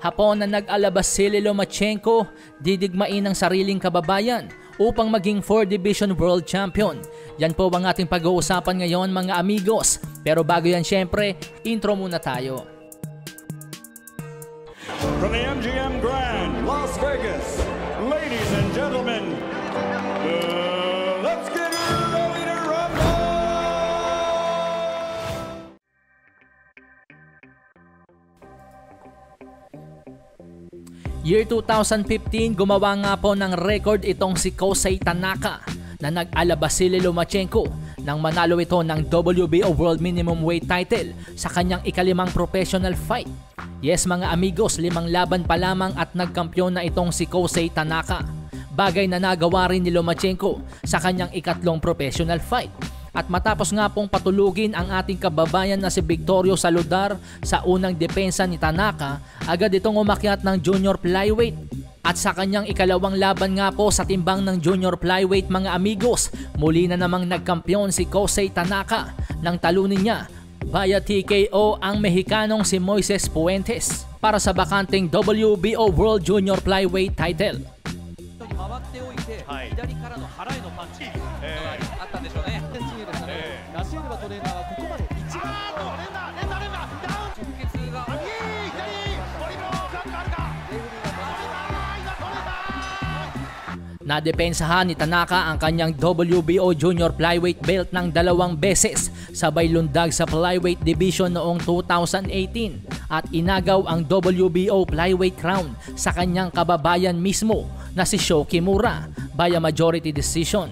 Hapon na nag-alabas si Lomachenko, didigmain ng sariling kababayan upang maging 4 Division World Champion. Yan po ang ating pag-uusapan ngayon mga amigos. Pero bago yan syempre, intro muna tayo. From the MGM Grand, Las Vegas, ladies and gentlemen, uh, let's get Year 2015, gumawa nga po ng record itong si Kosei Tanaka na nag-alabas si Lomachenko nang manalo ito ng WBO World Minimum Weight title sa kanyang ikalimang professional fight. Yes mga amigos, limang laban pa lamang at nagkampyon na itong si Kosei Tanaka. Bagay na nagawa rin ni Lomachenko sa kanyang ikatlong professional fight. At matapos nga pong patulugin ang ating kababayan na si Victorio Saludar sa unang depensa ni Tanaka, agad itong umakyat ng junior flyweight. At sa kanyang ikalawang laban nga po sa timbang ng junior flyweight mga amigos, muli na namang nagkampyon si Kosei Tanaka nang talunin niya via TKO ang Mexicanong si Moises Puentes para sa bakanting WBO World Junior Flyweight title. 左からの腹へのパンチがあったんでしょうね。ですね、えラシエルバトレーナーはここまで一番直結がNadepensahan ni Tanaka ang kanyang WBO Junior Flyweight belt ng dalawang beses sabay lundag sa Flyweight Division noong 2018 at inagaw ang WBO Flyweight crown sa kanyang kababayan mismo na si Sho Kimura via majority decision.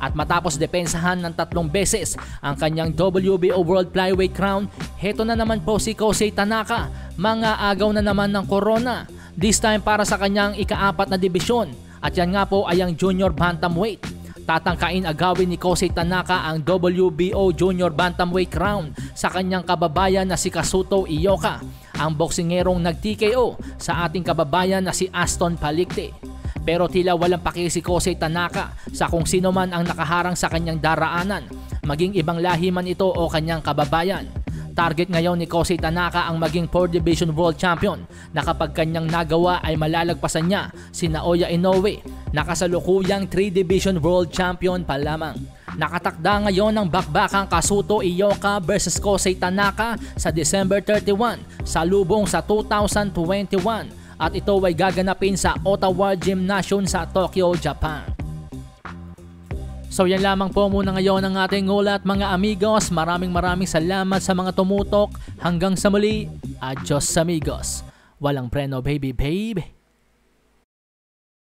At matapos depensahan ng tatlong beses ang kanyang WBO World Flyweight crown, heto na naman po si Kosei Tanaka, mga agaw na naman ng corona. This time para sa kanyang ikaapat na dibisyon at yan nga po ay ang Junior Bantamweight. Tatangkain agawin ni Kosei Tanaka ang WBO Junior Bantamweight crown sa kanyang kababayan na si Kasuto Iyoka, ang boksingerong nag-TKO sa ating kababayan na si Aston Palikte. Pero tila walang paki si Tanaka sa kung sino man ang nakaharang sa kanyang daraanan, maging ibang lahi man ito o kanyang kababayan. Target ngayon ni Kosei Tanaka ang maging 4 Division World Champion na kapag kanyang nagawa ay malalagpasan niya si Naoya Inoue na kasalukuyang 3 Division World Champion pa lamang. Nakatakda ngayon ang bakbakang Kasuto Iyoka versus Kosei Tanaka sa December 31 sa lubong sa 2021 at ito ay gaganapin sa Ottawa Gymnasium sa Tokyo, Japan. So yan lamang po muna ngayon ang ating ulat mga amigos. Maraming maraming salamat sa mga tumutok. Hanggang sa muli. Adios amigos. Walang preno baby baby.